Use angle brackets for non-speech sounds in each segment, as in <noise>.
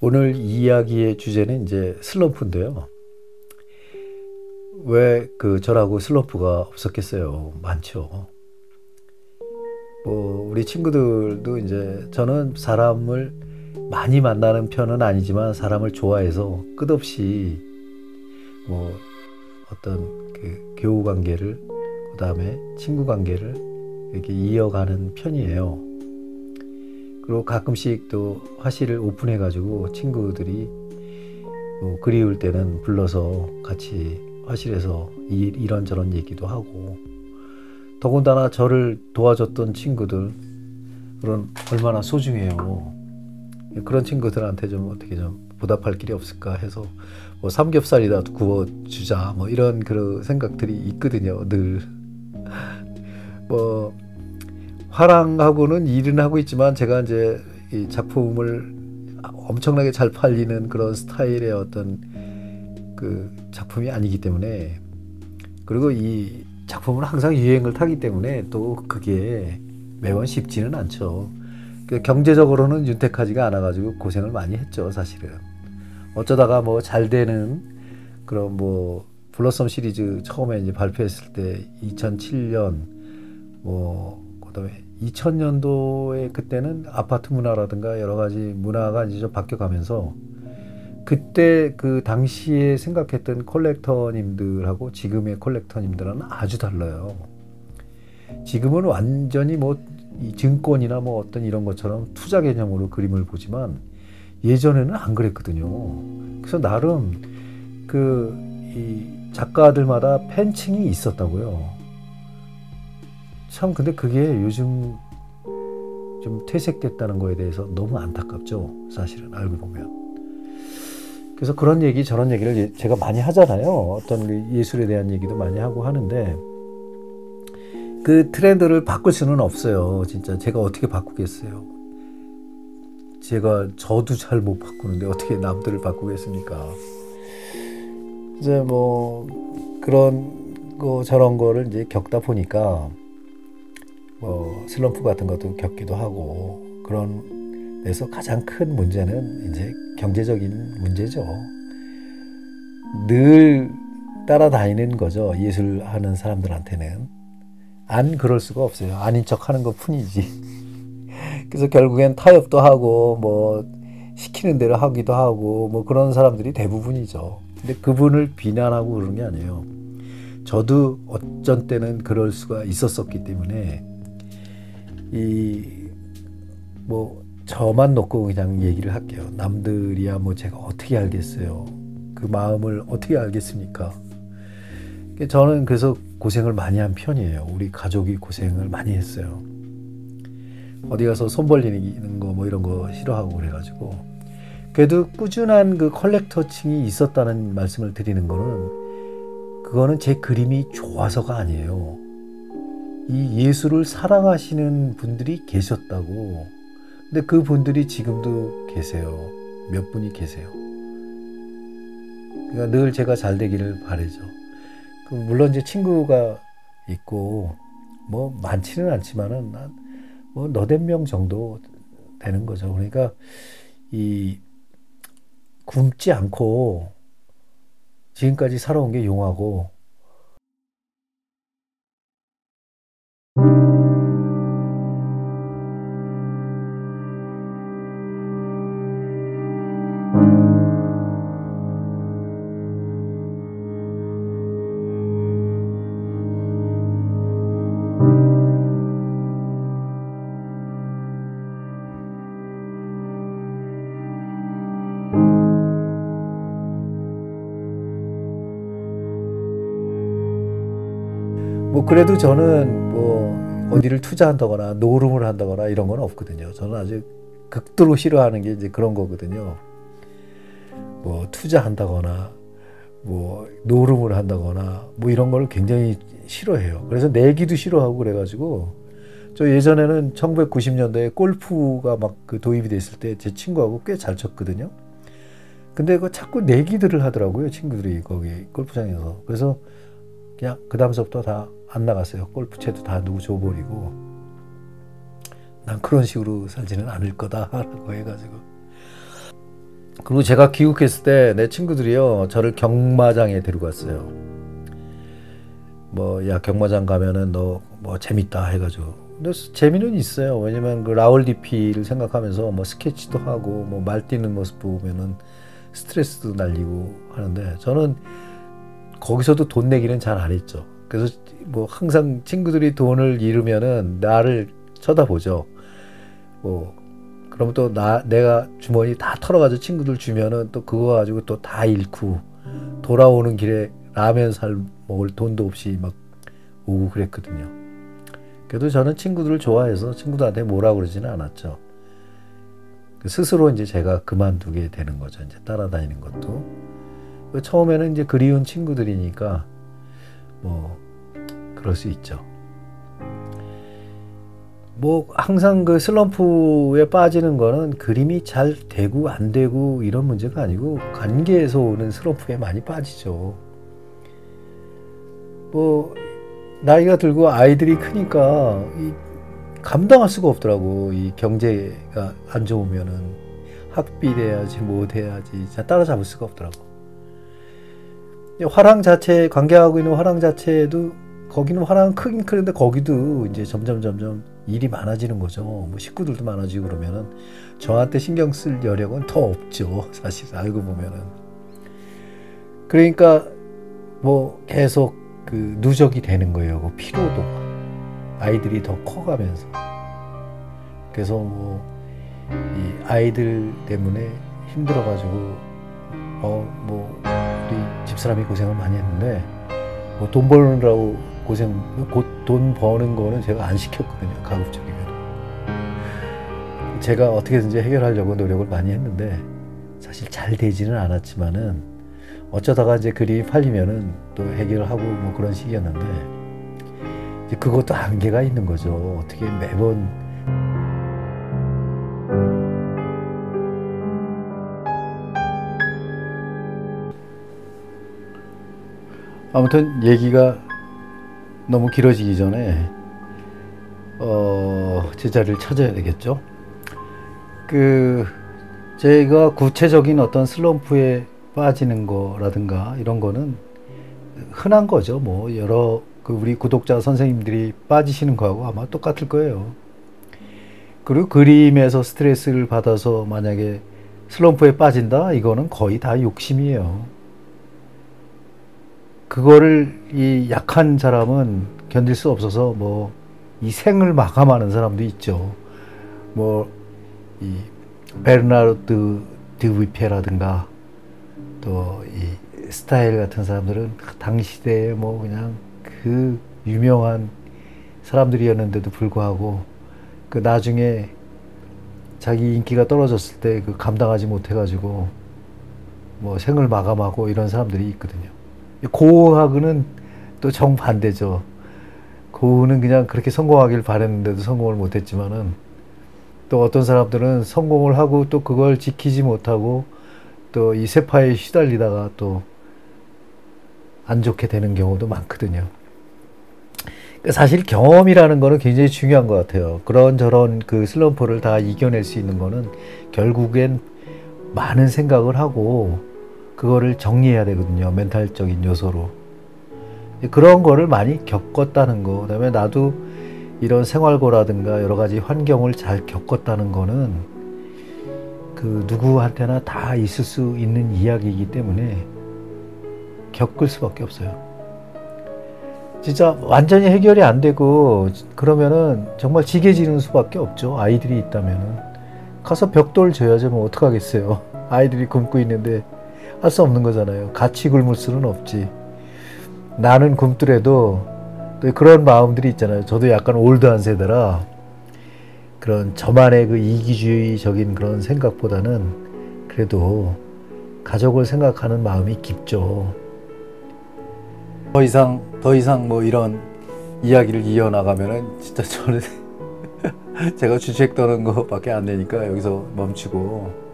오늘 이야기의 주제는 이제 슬럼프인데요. 왜 그 저라고 슬럼프가 없었겠어요? 많죠. 뭐 우리 친구들도 이제 저는 사람을 많이 만나는 편은 아니지만 사람을 좋아해서 끝없이 뭐 어떤 그 교우 관계를 그다음에 친구 관계를 이렇게 이어가는 편이에요. 그리고 가끔씩 또 화실을 오픈해 가지고 친구들이 뭐 그리울 때는 불러서 같이 화실에서 이, 이런저런 얘기도 하고 더군다나 저를 도와줬던 친구들 그런 얼마나 소중해요. 그런 친구들한테 좀 어떻게 좀 보답할 길이 없을까 해서 뭐 삼겹살이라도 구워 주자 뭐 이런 그런 생각들이 있거든요. 늘 <laughs> 뭐 화랑하고는 일은 하고 있지만 제가 이제 이 작품을 엄청나게 잘 팔리는 그런 스타일의 어떤 그 작품이 아니기 때문에 그리고 이 작품은 항상 유행을 타기 때문에 또 그게 매번 쉽지는 않죠. 그 경제적으로는 윤택하지가 않아가지고 고생을 많이 했죠, 사실은. 어쩌다가 뭐 잘 되는 그런 뭐 블러썸 시리즈 처음에 이제 발표했을 때 2007년 뭐 그다음에 2000년도에 그때는 아파트 문화라든가 여러 가지 문화가 이제 좀 바뀌어가면서 그때 그 당시에 생각했던 콜렉터님들하고 지금의 콜렉터님들은 아주 달라요. 지금은 완전히 뭐 증권이나 뭐 어떤 이런 것처럼 투자 개념으로 그림을 보지만 예전에는 안 그랬거든요. 그래서 나름 그이 작가들마다 팬층이 있었다고요. 참 근데 그게 요즘 좀 퇴색됐다는 거에 대해서 너무 안타깝죠. 사실은 알고 보면. 그래서 그런 얘기 저런 얘기를 제가 많이 하잖아요. 어떤 그 예술에 대한 얘기도 많이 하고 하는데 그 트렌드를 바꿀 수는 없어요. 진짜 제가 어떻게 바꾸겠어요. 제가 저도 잘 못 바꾸는데 어떻게 남들을 바꾸겠습니까? 이제 뭐 그런 거 저런 거를 이제 겪다 보니까 뭐 슬럼프 같은 것도 겪기도 하고 그런 데서 가장 큰 문제는 이제 경제적인 문제죠. 늘 따라다니는 거죠. 예술하는 사람들한테는. 안 그럴 수가 없어요. 아닌 척 하는 것 뿐이지. <laughs> 그래서 결국엔 타협도 하고, 뭐, 시키는 대로 하기도 하고, 뭐 그런 사람들이 대부분이죠. 근데 그분을 비난하고 그러는 게 아니에요. 저도 어쩐 때는 그럴 수가 있었었기 때문에, 이, 뭐, 저만 놓고 그냥 얘기를 할게요. 남들이야 뭐 제가 어떻게 알겠어요. 그 마음을 어떻게 알겠습니까? 저는 그래서 고생을 많이 한 편이에요. 우리 가족이 고생을 많이 했어요. 어디 가서 손 벌리는 거 뭐 이런 거 싫어하고 그래가지고 그래도 꾸준한 그 컬렉터층이 있었다는 말씀을 드리는 거는 그거는 제 그림이 좋아서가 아니에요. 이 예술을 사랑하시는 분들이 계셨다고 근데 그 분들이 지금도 계세요. 몇 분이 계세요. 그러니까 늘 제가 잘 되기를 바래죠. 그 물론 이제 친구가 있고 뭐 많지는 않지만은 뭐 너댓 명 정도 되는 거죠. 그러니까 이 굶지 않고 지금까지 살아온 게 용하고 그래도 저는 뭐 어디를 투자한다거나 노름을 한다거나 이런 건 없거든요. 저는 아주 극도로 싫어하는 게 이제 그런 거거든요. 뭐 투자한다거나 뭐 노름을 한다거나 뭐 이런 걸 굉장히 싫어해요. 그래서 내기도 싫어하고 그래가지고 저 예전에는 1990년대에 골프가 막 그 도입이 됐을 때 제 친구하고 꽤 잘 쳤거든요. 근데 그 자꾸 내기들을 하더라고요 친구들이 거기 골프장에서. 그래서 그냥 그 다음서부터 다 안 나갔어요. 골프채도 다 누구 줘버리고 난 그런 식으로 살지는 않을 거다라고 해가지고 그리고 제가 귀국했을 때 내 친구들이요 저를 경마장에 데리고 갔어요. 뭐 야 경마장 가면은 너 뭐 재밌다 해가지고 근데 재미는 있어요. 왜냐면 그 라울 디피를 생각하면서 뭐 스케치도 하고 뭐 말 뛰는 모습 보면은 스트레스도 날리고 하는데 저는 거기서도 돈 내기는 잘 안 했죠. 그래서 뭐 항상 친구들이 돈을 잃으면은 나를 쳐다보죠. 뭐 그럼 또 나 내가 주머니 다 털어가지고 친구들 주면은 또 그거 가지고 또 다 잃고 돌아오는 길에 라면 살 먹을 돈도 없이 막 오고 그랬거든요. 그래도 저는 친구들을 좋아해서 친구들한테 뭐라 그러지는 않았죠. 그 스스로 이제 제가 그만두게 되는 거죠. 이제 따라다니는 것도. 그 처음에는 이제 그리운 친구들이니까 뭐 그럴 수 있죠. 뭐 항상 그 슬럼프에 빠지는 거는 그림이 잘 되고 안 되고 이런 문제가 아니고 관계에서 오는 슬럼프에 많이 빠지죠. 뭐 나이가 들고 아이들이 크니까 이 감당할 수가 없더라고. 이 경제가 안 좋으면은 학비 돼야지 뭐 돼야지 따라잡을 수가 없더라고. 화랑 자체 관계하고 있는 화랑 자체도 거기는 화랑 크긴 크는데 거기도 이제 점점 점점 일이 많아지는 거죠. 뭐 식구들도 많아지고 그러면은 저한테 신경 쓸 여력은 더 없죠. <laughs> 사실 알고 보면은. 그러니까 뭐 계속 그 누적이 되는 거예요. 그 피로도 아이들이 더 커가면서. 그래서 뭐 이 아이들 때문에 힘들어가지고 어뭐 우리 집사람이 고생을 많이 했는데 뭐 돈 벌느라고 고생 곧돈 버는 거는 제가 안 시켰거든요 가급적이면. 제가 어떻게든지 해결하려고 노력을 많이 했는데 사실 잘 되지는 않았지만은 어쩌다가 이제 글이 팔리면은 또 해결을 하고 뭐 그런 식이었는데 그것도 한계가 있는 거죠. 어떻게 매번 아무튼 얘기가 너무 길어지기 전에 어, 제자를 찾아야 되겠죠. 그 제가 구체적인 어떤 슬럼프에 빠지는 거라든가 이런 거는 흔한 거죠. 뭐 여러 그 우리 구독자 선생님들이 빠지시는 거하고 아마 똑같을 거예요. 그리고 그림에서 스트레스를 받아서 만약에 슬럼프에 빠진다? 이거는 거의 다 욕심이에요. 그거를 이 약한 사람은 견딜 수 없어서 뭐 이 생을 마감하는 사람도 있죠. 뭐 이 베르나르드 드위페라든가 또 이 스타일 같은 사람들은 당시 대에 뭐 그냥 그 유명한 사람들이었는데도 불구하고 그 나중에 자기 인기가 떨어졌을 때 그 감당하지 못해가지고 뭐 생을 마감하고 이런 사람들이 있거든요. 고우하고는 또 정반대죠. 고우는 그냥 그렇게 성공하길 바랬는데도 성공을 못했지만은 또 어떤 사람들은 성공을 하고 또 그걸 지키지 못하고 또 이 세파에 휘달리다가 또 안 좋게 되는 경우도 많거든요. 그러니까 사실 경험이라는 거는 굉장히 중요한 것 같아요. 그런 저런 그 슬럼프를 다 이겨낼 수 있는 거는 결국엔 많은 생각을 하고 그거를 정리해야 되거든요. 멘탈적인 요소로. 그런 거를 많이 겪었다는 거. 그다음에 나도 이런 생활고라든가 여러 가지 환경을 잘 겪었다는 거는 그 누구한테나 다 있을 수 있는 이야기이기 때문에 겪을 수밖에 없어요. 진짜 완전히 해결이 안 되고 그러면은 정말 지게지는 수밖에 없죠. 아이들이 있다면은 가서 벽돌 줘야지 뭐 어떡하겠어요. 아이들이 굶고 있는데 할 수 없는 거잖아요. 같이 굶을 수는 없지. 나는 굶더라도 또 그런 마음들이 있잖아요. 저도 약간 올드한 세대라 그런 저만의 그 이기주의적인 그런 생각보다는 그래도 가족을 생각하는 마음이 깊죠. 더 이상 더 이상 뭐 이런 이야기를 이어 나가면은 진짜 저는 <laughs> 제가 주책 떠는 것밖에 안 되니까 여기서 멈추고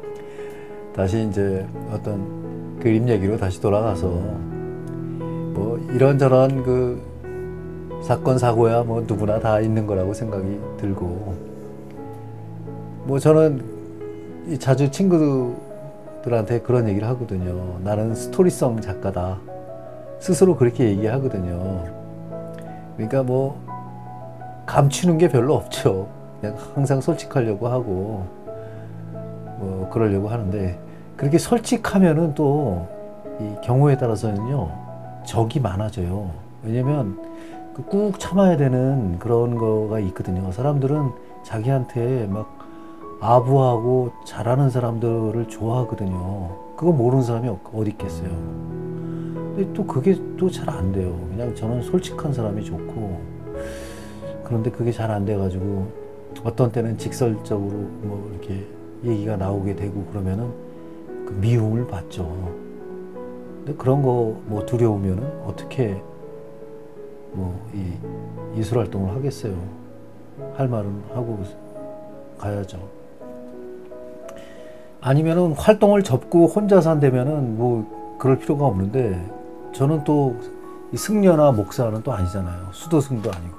다시 이제 어떤 그림 얘기로 다시 돌아가서 뭐 이런저런 그 사건 사고야 뭐 누구나 다 있는 거라고 생각이 들고 뭐 저는 자주 친구들 친구들한테 그런 얘기를 하거든요. 나는 스토리성 작가다. 스스로 그렇게 얘기하거든요. 그러니까 뭐 감추는 게 별로 없죠. 그냥 항상 솔직하려고 하고 뭐 그러려고 하는데 그렇게 솔직하면은 또 이 경우에 따라서는요 적이 많아져요. 왜냐면 그 꾹 참아야 되는 그런 거가 있거든요. 사람들은 자기한테 막 아부하고 잘하는 사람들을 좋아하거든요. 그거 모르는 사람이 어디 있겠어요. 근데 또 그게 또 잘 안 돼요. 그냥 저는 솔직한 사람이 좋고 그런데 그게 잘 안 돼가지고 어떤 때는 직설적으로 뭐 이렇게 얘기가 나오게 되고 그러면은 그 미움을 받죠. 근데 그런 거 뭐 두려우면은 어떻게 뭐이 이술 활동을 하겠어요. 할 말은 하고 가야죠. 아니면은 활동을 접고 혼자서 한다면은 뭐 그럴 필요가 없는데 저는 또 승려나 목사는 또 아니잖아요. 수도승도 아니고.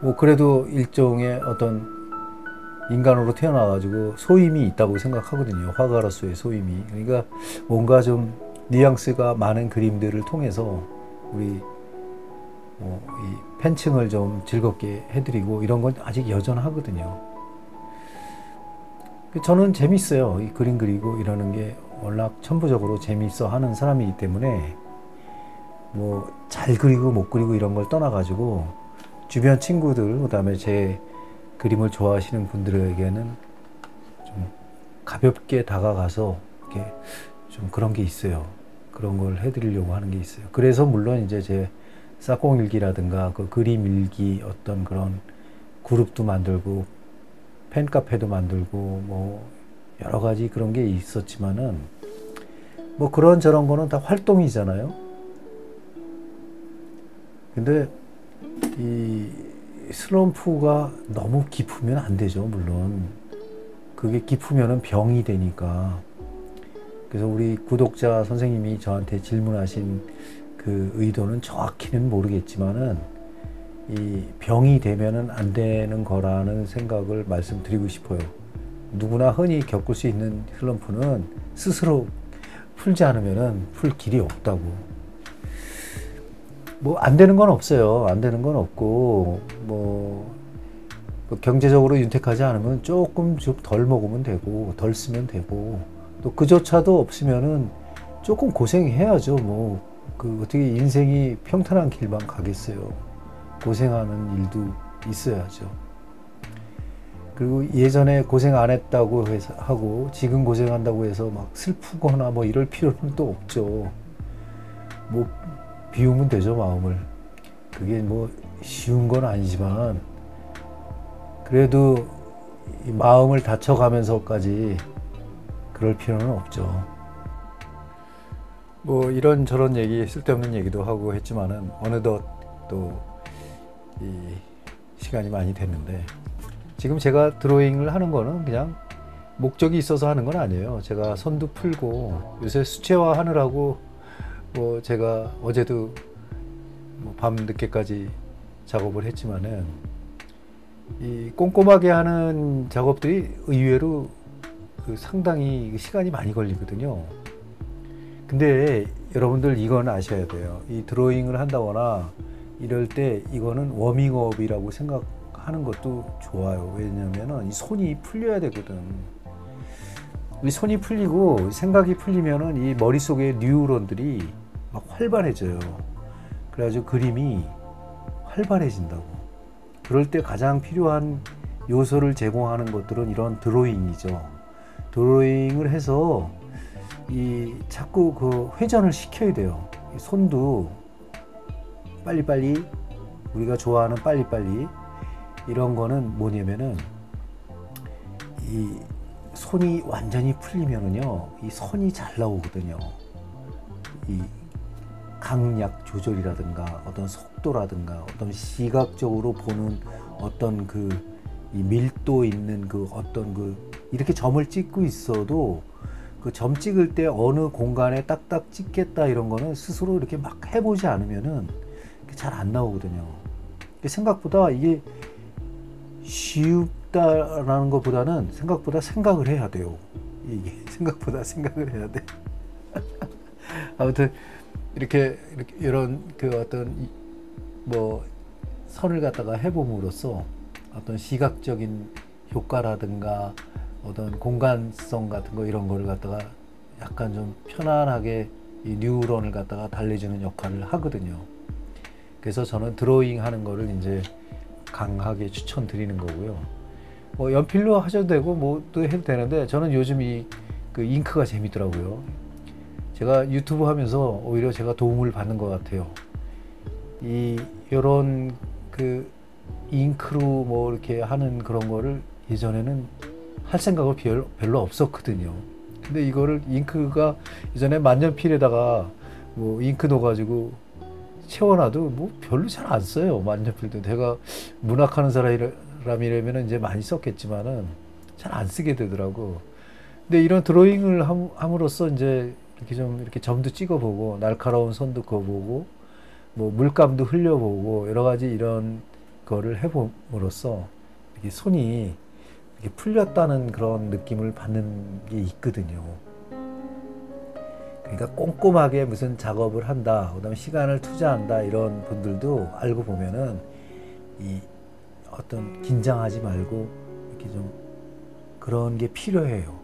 뭐 그래도 일종의 어떤 인간으로 태어나가지고 소임이 있다고 생각하거든요. 화가로서의 소임이. 그러니까 뭔가 좀 뉘앙스가 많은 그림들을 통해서 우리 뭐이 팬층을 좀 즐겁게 해드리고 이런 건 아직 여전하거든요. 저는 재밌어요. 이 그림 그리고 이러는 게 워낙 천부적으로 재밌어 하는 사람이기 때문에 뭐 잘 그리고 못 그리고 이런 걸 떠나가지고 주변 친구들 그다음에 제 그림을 좋아하시는 분들에게는 좀 가볍게 다가가서 이렇게 좀 그런 게 있어요. 그런 걸 해드리려고 하는 게 있어요. 그래서 물론 이제 제 싹공일기라든가 그 그림 일기 어떤 그런 그룹도 만들고 팬카페도 만들고 뭐 여러 가지 그런 게 있었지만은 뭐 그런 저런 거는 다 활동이잖아요. 근데 이 슬럼프가 너무 깊으면 안 되죠, 물론. 그게 깊으면은 병이 되니까. 그래서 우리 구독자 선생님이 저한테 질문하신 그 의도는 정확히는 모르겠지만은 이 병이 되면은 안 되는 거라는 생각을 말씀드리고 싶어요. 누구나 흔히 겪을 수 있는 슬럼프는 스스로 풀지 않으면은 풀 길이 없다고. 뭐 안 되는 건 없어요. 안 되는 건 없고 뭐, 뭐 경제적으로 윤택하지 않으면 조금 좀덜 먹으면 되고 덜 쓰면 되고 또 그조차도 없으면은 조금 고생해야죠. 뭐 그 어떻게 인생이 평탄한 길만 가겠어요. 고생하는 일도 있어야죠. 그리고 예전에 고생 안 했다고 해서 하고 지금 고생한다고 해서 막 슬프거나 뭐 이럴 필요는 또 없죠. 뭐 비우면 되죠 마음을. 그게 뭐 쉬운 건 아니지만 그래도 마음을 다쳐가면서까지 그럴 필요는 없죠. 뭐 이런 저런 얘기 쓸데없는 얘기도 하고 했지만은 어느덧 또이 시간이 많이 됐는데 지금 제가 드로잉을 하는 거는 그냥 목적이 있어서 하는 건 아니에요. 제가 손도 풀고 요새 수채화 하느라고 뭐 제가 어제도 뭐 밤 늦게까지 작업을 했지만은 이 꼼꼼하게 하는 작업들이 의외로 그 상당히 시간이 많이 걸리거든요. 근데 여러분들 이건 아셔야 돼요. 이 드로잉을 한다거나 이럴 때 이거는 워밍업이라고 생각 하는 것도 좋아요. 왜냐면은 이 손이 풀려야 되거든. 이 손이 풀리고 생각이 풀리면은 이 머릿속의 뉴런들이 막 활발해져요. 그래가지고 그림이 활발해진다고. 그럴 때 가장 필요한 요소를 제공하는 것들은 이런 드로잉이죠. 드로잉을 해서 이 자꾸 그 회전을 시켜야 돼요. 손도 빨리빨리 우리가 좋아하는 빨리빨리 이런 거는 뭐냐면은 이 손이 완전히 풀리면은요 이 선이 잘 나오거든요 이 강약 조절이라든가 어떤 속도라든가 어떤 시각적으로 보는 어떤 그 이 밀도 있는 그 어떤 그 이렇게 점을 찍고 있어도 그 점 찍을 때 어느 공간에 딱딱 찍겠다 이런 거는 스스로 이렇게 막 해보지 않으면은 잘 안 나오거든요 생각보다 이게 쉽다라는 것보다는 생각보다 생각을 해야 돼요. 이게 <laughs> 생각보다 생각을 해야 돼. <laughs> 아무튼 이렇게, 이렇게 이런 그 어떤 뭐 선을 갖다가 해봄으로써 어떤 시각적인 효과라든가 어떤 공간성 같은 거 이런 거를 갖다가 약간 좀 편안하게 이 뉴런을 갖다가 달래주는 역할을 하거든요. 그래서 저는 드로잉 하는 거를 이제 강하게 추천드리는 거고요. 뭐 연필로 하셔도 되고 뭐 또 해도 되는데 저는 요즘 이 그 잉크가 재밌더라고요. 제가 유튜브 하면서 오히려 제가 도움을 받는 것 같아요. 이 요런 그 잉크로 뭐 이렇게 하는 그런 거를 예전에는 할 생각을 별, 별로 없었거든요. 근데 이거를 잉크가 예전에 만년필에다가 뭐 잉크 넣어가지고 채워놔도 뭐 별로 잘 안 써요. 만년필도 내가 문학하는 사람이라면 이제 많이 썼겠지만은 잘 안 쓰게 되더라고. 근데 이런 드로잉을 함, 함으로써 이제 이렇게 좀 이렇게 점도 찍어보고 날카로운 선도 그어보고 뭐 물감도 흘려보고 여러 가지 이런 거를 해봄으로써 이렇게 손이 이렇게 풀렸다는 그런 느낌을 받는 게 있거든요. 그러니까 꼼꼼하게 무슨 작업을 한다, 그다음에 시간을 투자한다 이런 분들도 알고 보면은 이 어떤 긴장하지 말고 이렇게 좀 그런 게 필요해요.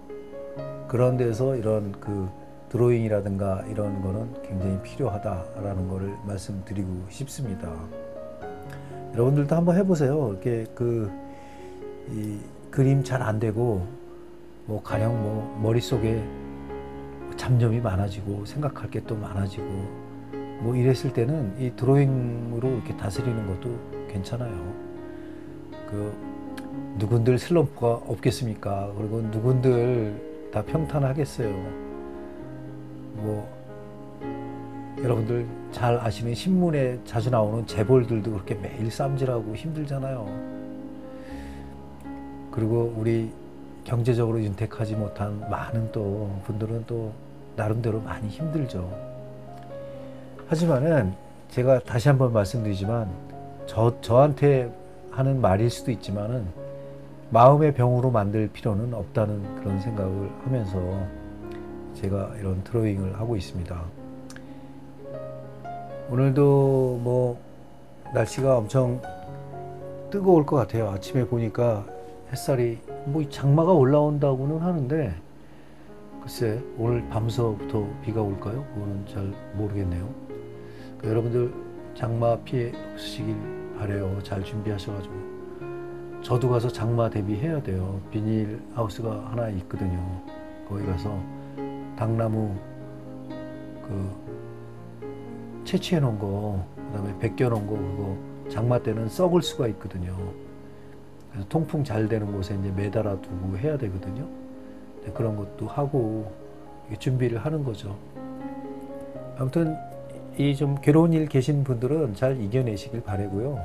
그런 데서 이런 그 드로잉이라든가 이런 거는 굉장히 필요하다라는 거를 말씀드리고 싶습니다. 여러분들도 한번 해보세요. 이렇게 그 그림 잘 안 되고 뭐 가령 뭐 머릿속에 잡념이 많아지고 생각할 게 또 많아지고 뭐 이랬을 때는 이 드로잉으로 이렇게 다스리는 것도 괜찮아요. 그 누군들 슬럼프가 없겠습니까? 그리고 누군들 다 평탄하겠어요. 뭐 여러분들 잘 아시는 신문에 자주 나오는 재벌들도 그렇게 매일 쌈질하고 힘들잖아요. 그리고 우리 경제적으로 윤택하지 못한 많은 또 분들은 또 나름대로 많이 힘들죠. 하지만은 제가 다시 한번 말씀드리지만 저, 저한테 하는 말일 수도 있지만은 마음의 병으로 만들 필요는 없다는 그런 생각을 하면서 제가 이런 드로잉을 하고 있습니다. 오늘도 뭐 날씨가 엄청 뜨거울 것 같아요. 아침에 보니까 햇살이 뭐 장마가 올라온다고는 하는데 글쎄 오늘 밤서부터 비가 올까요? 그거는 잘 모르겠네요. 그러니까 여러분들 장마 피해 없으시길 바래요. 잘 준비하셔가지고 저도 가서 장마 대비해야 돼요. 비닐 하우스가 하나 있거든요. 거기 가서 당나무 그 채취해 놓은 거, 그다음에 벗겨 놓은 거 그거 장마 때는 썩을 수가 있거든요. 그래서 통풍 잘 되는 곳에 이제 매달아 두고 해야 되거든요. 그런 것도 하고 준비를 하는 거죠. 아무튼 이 좀 괴로운 일 계신 분들은 잘 이겨내시길 바라고요.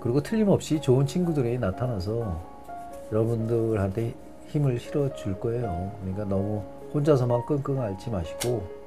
그리고 틀림없이 좋은 친구들이 나타나서 여러분들한테 힘을 실어 줄 거예요. 그러니까 너무 혼자서만 끙끙 앓지 마시고